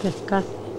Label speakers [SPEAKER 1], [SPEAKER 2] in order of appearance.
[SPEAKER 1] descanse.